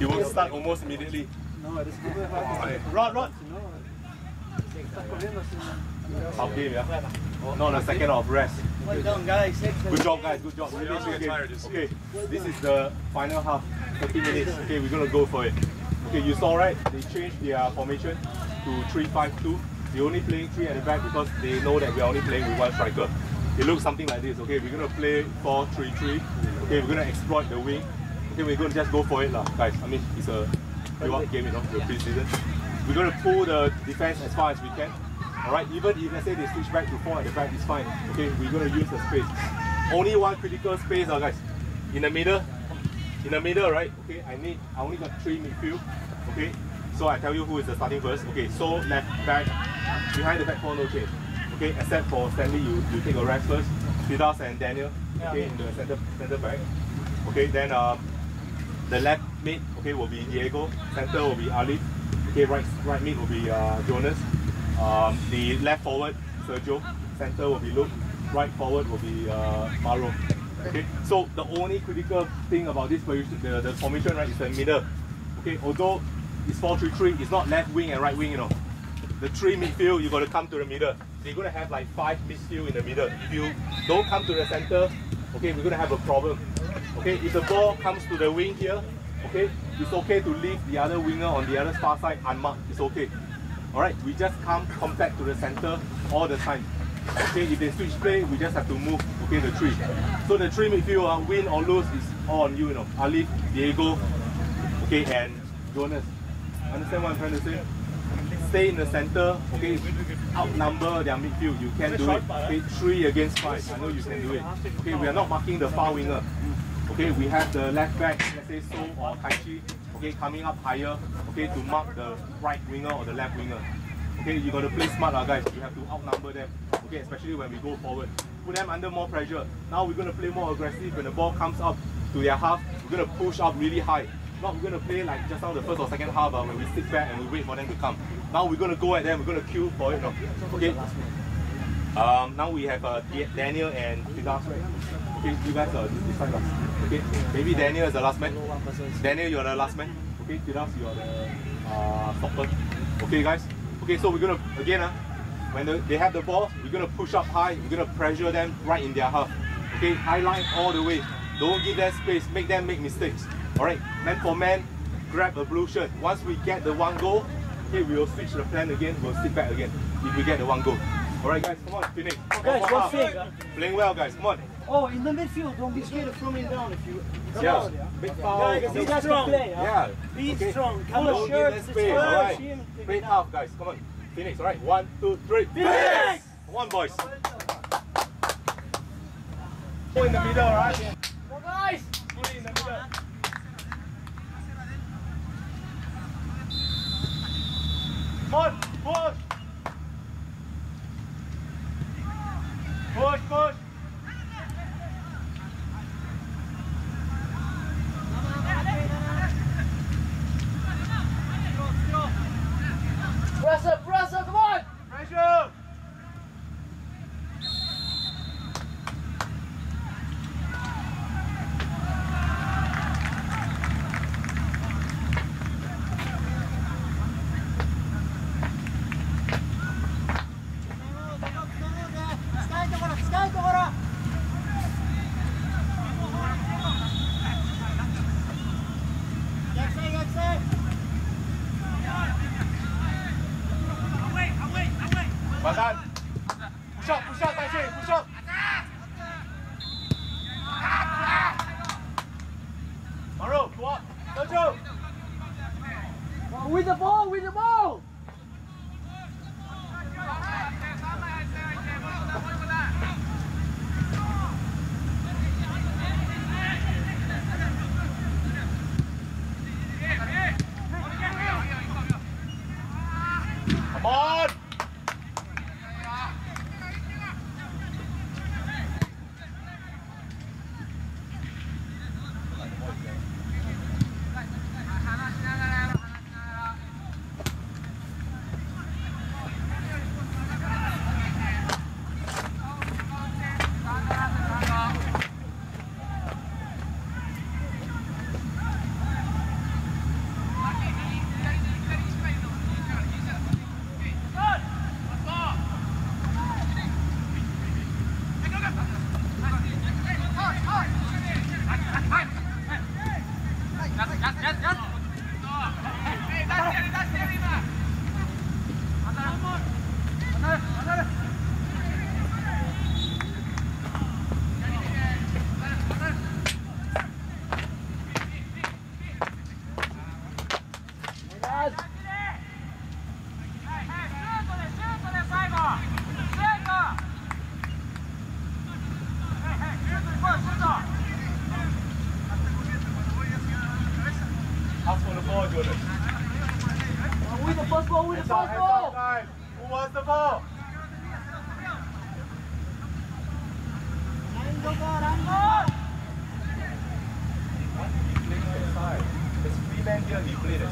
He won't start almost immediately. No, eres tú. Alright. Rod, Rod. Estás corriendo así. Half game, yeah? Not a second of rest. Well done, guys. Good job, guys. Good job. Really don't good get game. tired, Okay, this is the final half. 30 minutes. Okay, we're gonna go for it. Okay, you saw right? They changed their formation to 3-5-2. They're only playing three at the back because they know that we're only playing with one striker. It looks something like this. Okay, we're gonna play 4-3-3. Okay, we're gonna exploit the wing. Okay, we're gonna just go for it, lah, guys. I mean, it's a build-up game, you know, the pre-season. We're gonna pull the defense as far as we can. Alright, even if let's say they switch back to four at the back, it's fine. Okay, we're gonna use the space. Only one critical space, uh, guys. In the middle, in the middle, right? Okay, I need, I only got three midfield. Okay, so I tell you who is the starting first. Okay, so left back, behind the back four, no change. Okay, except for Stanley, you, you take a rest first. Fidas and Daniel, okay, in the center, center back. Okay, then um, the left mid, okay, will be Diego. Center will be Ali. Okay, right, right mid will be uh, Jonas. Um, the left forward, Sergio. Center will be Luke. Right forward will be uh, Maro. Okay, so the only critical thing about this position, the, the formation, right, is the middle. Okay, although it's 4-3-3, it's not left wing and right wing, you know. The three midfield, you got to come to the middle. They're going to have like five midfield in the middle. If you don't come to the center, okay, we're going to have a problem. Okay, if the ball comes to the wing here, okay, it's okay to leave the other winger on the other far side unmarked. It's okay. Alright, we just come compact to the center all the time. Okay, if they switch play, we just have to move, okay, the three. So the three midfield, uh, win or lose, is all on you, you know. Alif, Diego, okay, and Jonas. Understand what I'm trying to say? Stay in the center, okay, outnumber their midfield, you can do it. Okay, three against five, I know you can do it. Okay, we are not marking the far winger. Okay, we have the left back, let's say So or Tai Chi, okay, coming up higher, okay, to mark the right winger or the left winger. Okay, you got to play smart, uh, guys. You have to outnumber them. Okay, especially when we go forward. Put them under more pressure. Now we're going to play more aggressive. When the ball comes up to their half, we're going to push up really high. Not we're going to play like just now the first or second half uh, when we sit back and we wait for them to come. Now we're going to go at them. We're going to queue for it. No? Okay. Um, now we have uh, Daniel and Fidas. Okay, you guys uh, decide last. Okay, maybe Daniel is the last man. Daniel, you're the last man. Okay, Fidas, you're the uh, stopper. Okay, guys. Okay, so we're gonna again, uh, when the, they have the ball, we're gonna push up high. We're gonna pressure them right in their half. Okay, high line all the way. Don't give them space. Make them make mistakes. All right, man for man, grab a blue shirt. Once we get the one goal, okay, we will switch the plan again. We'll sit back again if we get the one goal. All right, guys, come on, finish. One Guys, one thing. Playing well, guys. Come on. Oh, in the midfield, don't be scared of throwing down if you. Yeah. Big foul. Guys, No you guys can play. huh? Yeah. Be Okay. strong. Color give shirts, it's alright? It half, guys. Come on. Phoenix, all right. One, two, three. Phoenix! One, boys. Go in the middle, all right? Go, guys! Fully in the middle. Come on, push. Push, push. With the ball, with the ball! here. Play the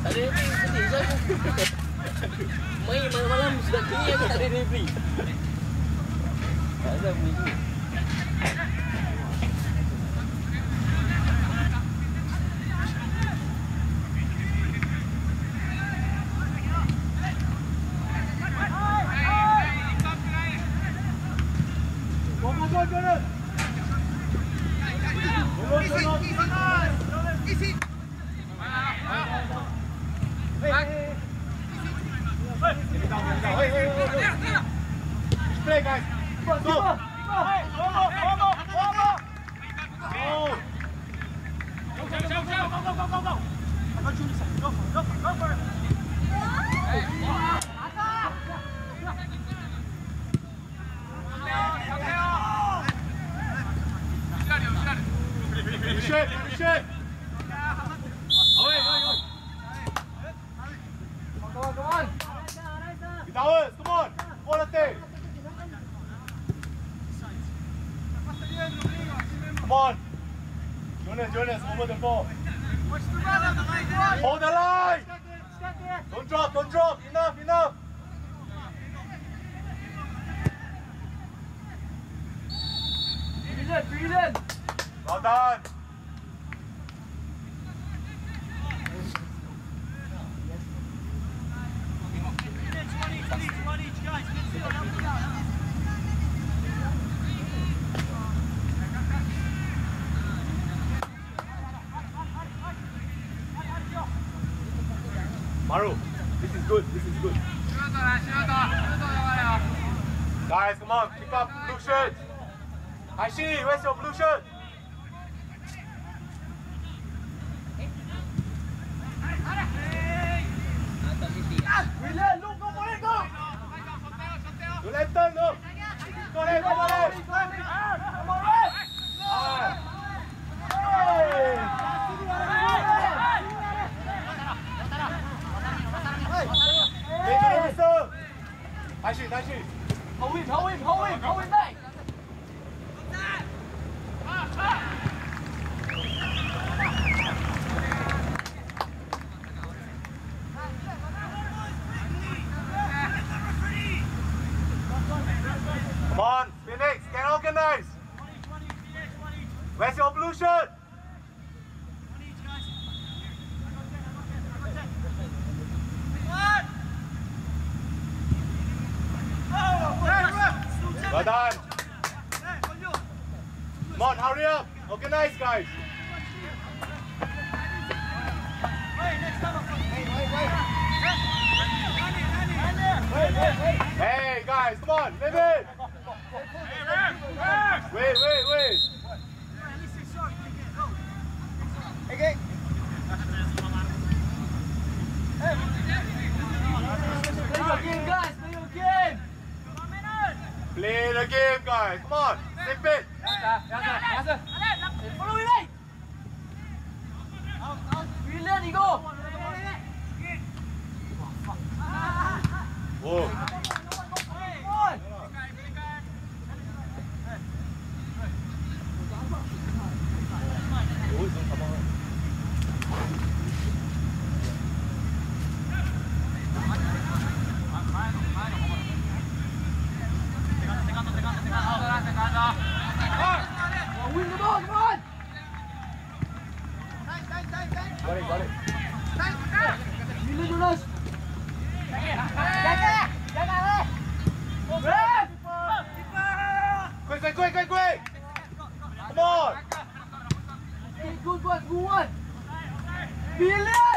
Tak ada referee sedih je aku. Main malam-malam sudah kini aku tak ada referee. Tak ada bunyi. Maru, this is good, this is good. Guys, come on, pick up blue shirt. Aishi, where's your blue shirt? game, guys. Come on, zip it. Follow me, mate. Brilliant, go. Whoa. 原谅。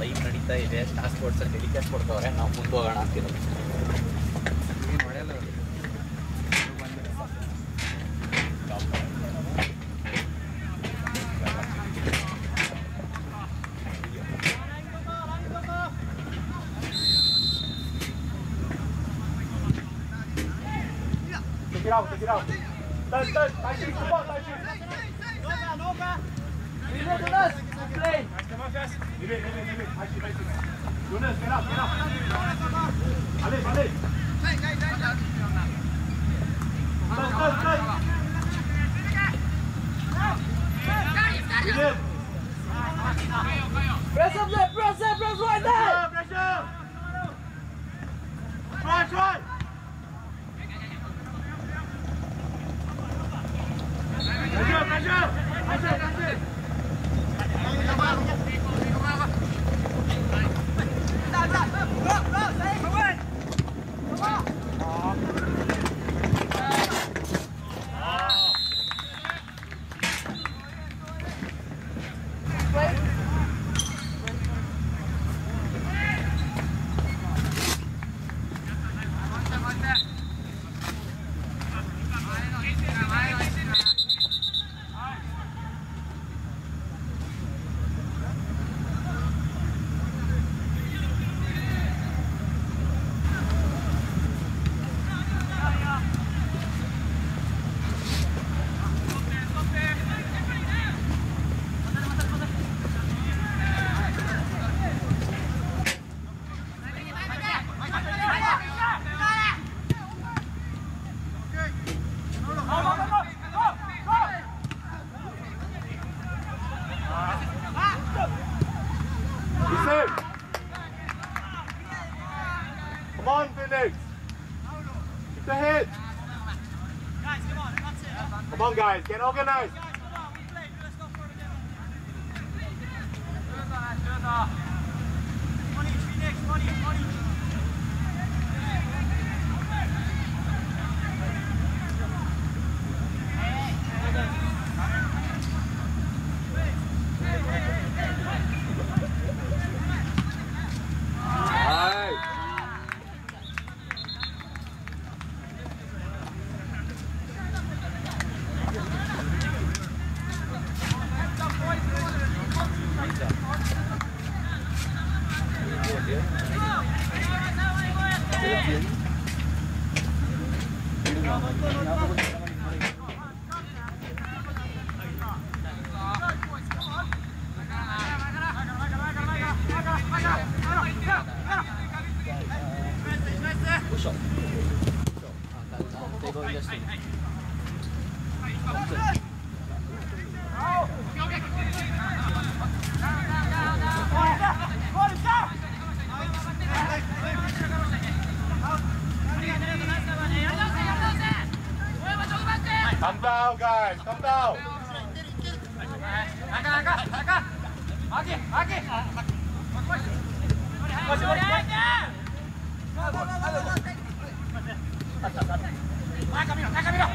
life ನಡೀತಾ ಇದೆ. Task ಫೋರ್ಸಲ್ಲಿ delicate ಕೊಡ್ತವ್ರೆ. ನಾವು ಮುಂದೋಗೋಣ ಅಂತಿರೋದು. 走る走る Get organized. 中見ろ中見ろ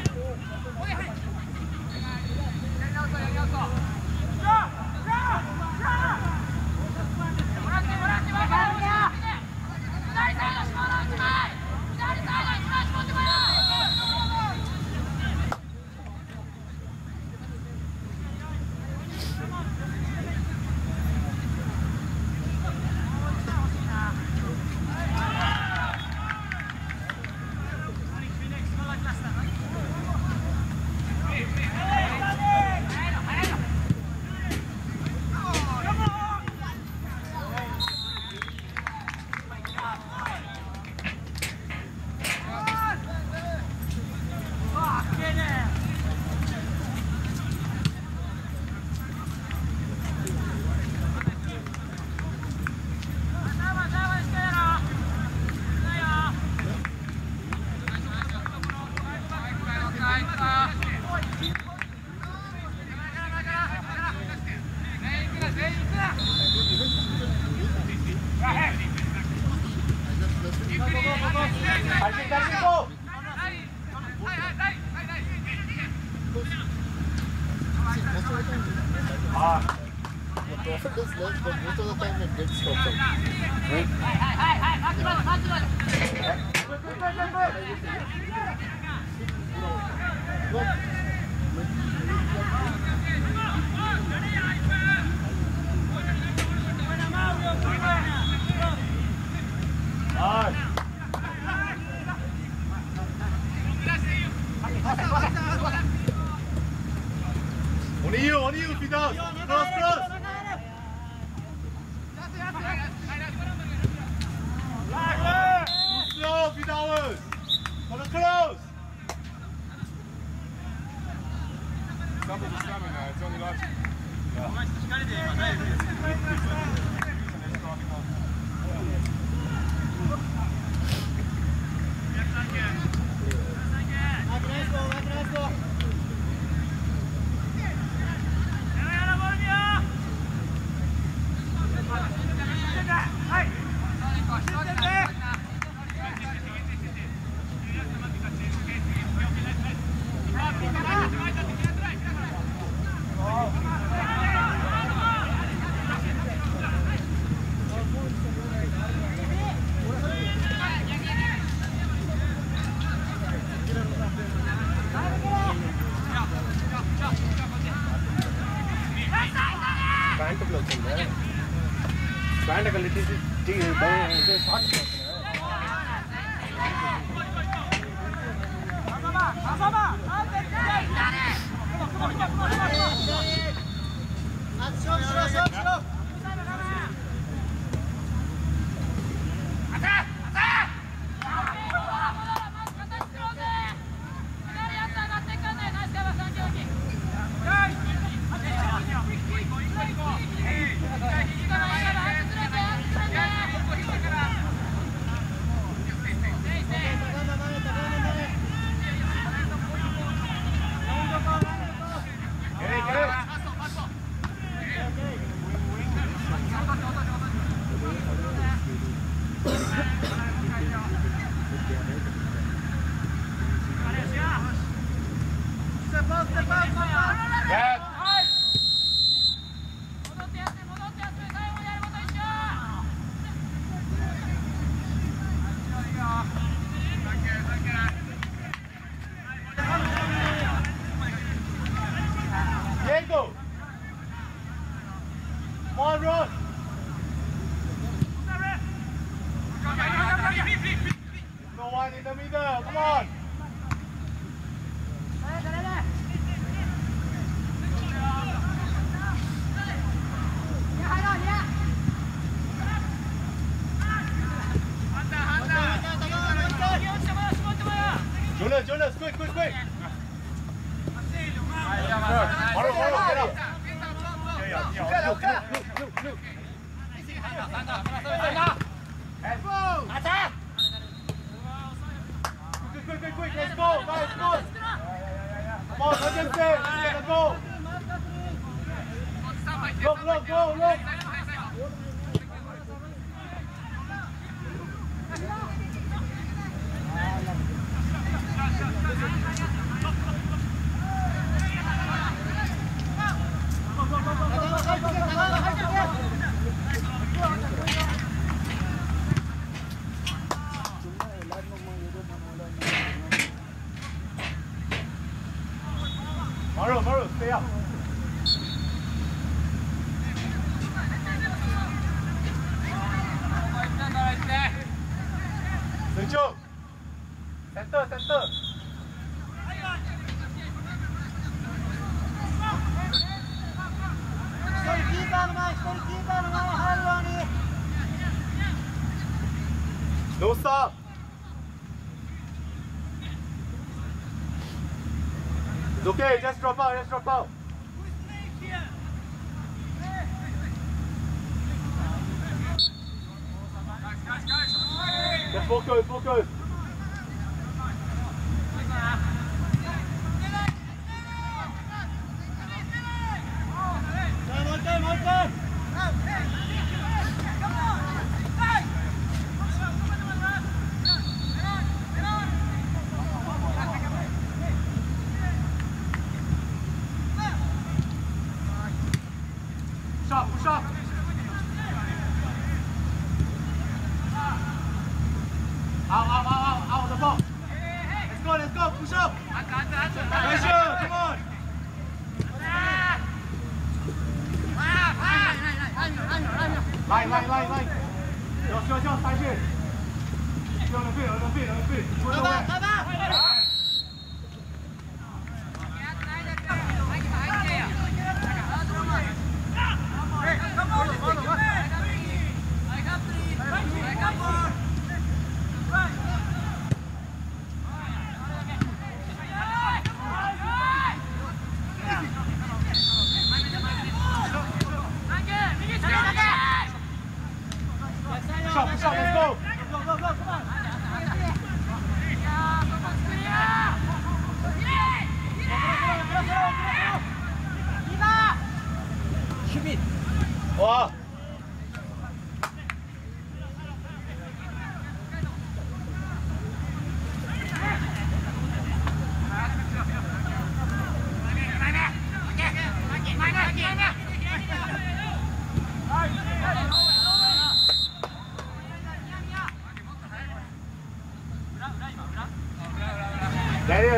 Come on. Just focus, focus. Push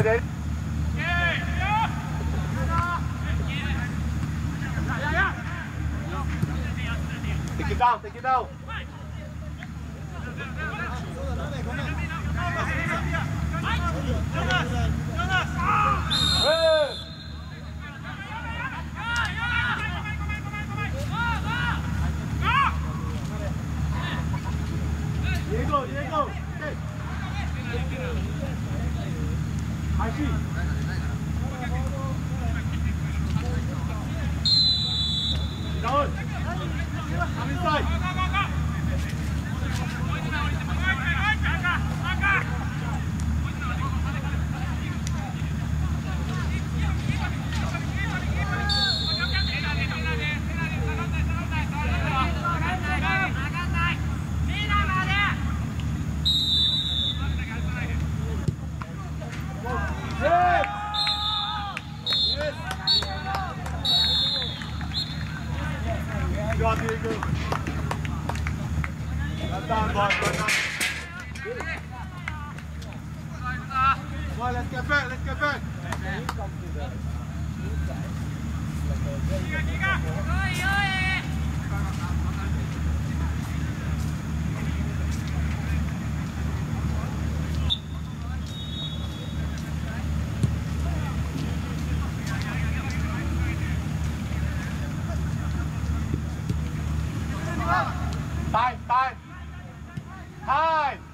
내 Time, time. Time.